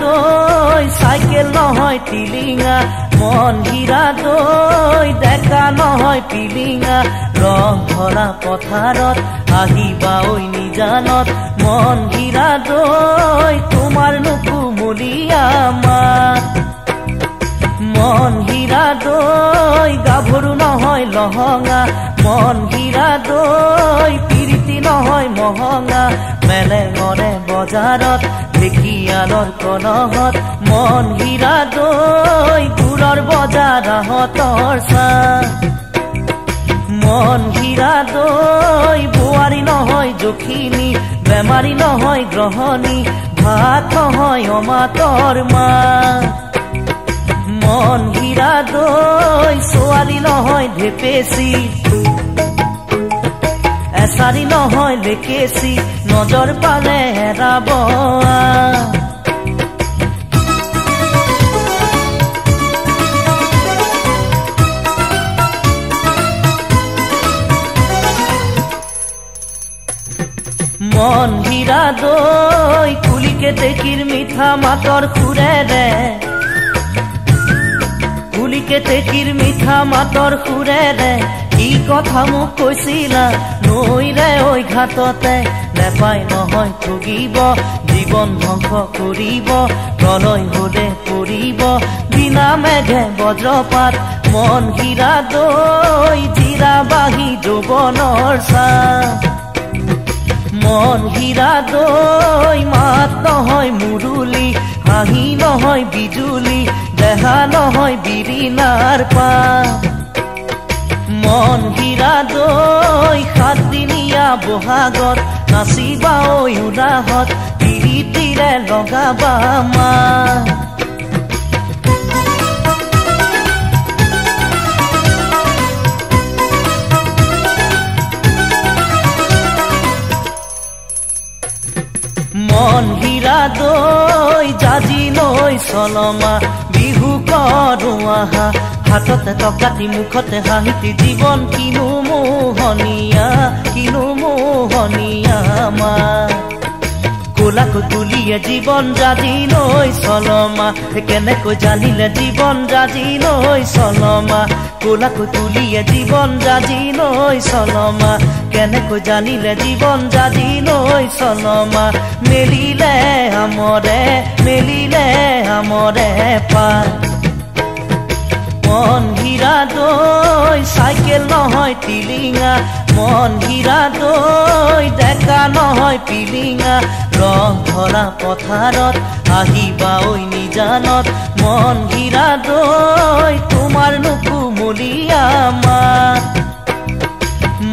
দৈ চাইকেল নহয় টিলিঙা। মন হীৰা দৈ ডেকা নহয় পিলিঙা ৰং ভৰা পথাৰত আহিবা ঐ নিজানত। মন হীৰা দৈ তোমাৰ নুকুমলীয়া মাত মন হীৰা দৈ গাভৰু নহয় লহঙা। মন হীৰা দৈ পিৰিতি নহয় মহঙা। মেলেঙৰে বজাৰত ঢেকীয়ালৰ কলহত মন হীৰা দৈ গুৰৰ বজাৰহঁতৰ মন হীৰা দৈ বোৱাৰী নহয় জখিনী বেমাৰী নহয় গ্ৰহণী ভাত নহয় অমাতৰ মা। মন হীৰা দৈ ছোৱালী নহয় ঢেপেচি এচাৰি নহয় লেকেচি। নজৰ পালে হেৰাব মন হীৰা দৈ কুলিকে টেকিৰ মিঠা মাতৰ সুৰেৰে কুলিকে টেকিৰ মিঠা মাতৰ সুৰেৰে কি কথা মোক কৈছিলা? নৈৰে ঐ ঘাটতে নেপাই নহয় ঠগিব জীৱন ধ্বংস কৰিব প্ৰলয় হলে পৰিব। বিনা মেঘে বজ্ৰপাত মন হীৰা দৈ জিৰা বাঢ়ি যৌৱনৰ চাহ মন হীৰা দৈ মাত নহয় মুৰুলি হাঁহি নহয় বিজুলি দেহা নহয় বিৰিণাৰ পা মন হীৰা দৈ সাতদিনীয়া বহাগত নাচিবা ঐ উদাহত পিৰিতিৰে লগাবা মা। মন হীৰা দৈ চলমা বিহু কৰো আহা হাততে টকাটি মুখতে হাঁহিতি জীৱন কিনো মোহনীয়া কিনো মোহনীয়া মা। কোলাকো তুলিয়ে জীৱন জাজি লৈ চলমা কেনেকৈ জানিলে জীৱন জাজি লৈ চলমা? কোলাকো তুলিয়ে জীৱন জাজি লৈ চলমা কেনেকৈ জানিলে জীৱন জাজি লৈ চলমা? মেলিলে আমৰে মেলিলে আমৰে পায় মন হীৰা দৈ চাইকেল নহয় টিলিঙা। মন হীৰা দৈ ডেকা নহয় পিলিঙা। ৰং ভৰা পথাৰত আহিবা ঐ নিজানত। মন হীৰা দৈ তোমাৰ নুকুমলীয়া মাত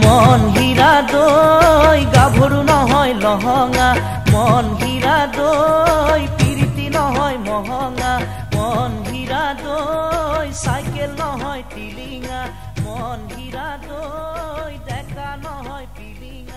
মন হীৰা দৈ গাভৰু নহয় লহঙা। মন হীৰা দৈ পিৰিতি নহয় মহঙা মন হীৰা দৈ চাইকেল নহয় টিলিঙা মন হীৰা দৈ ডেকা নহয় পিলিঙা।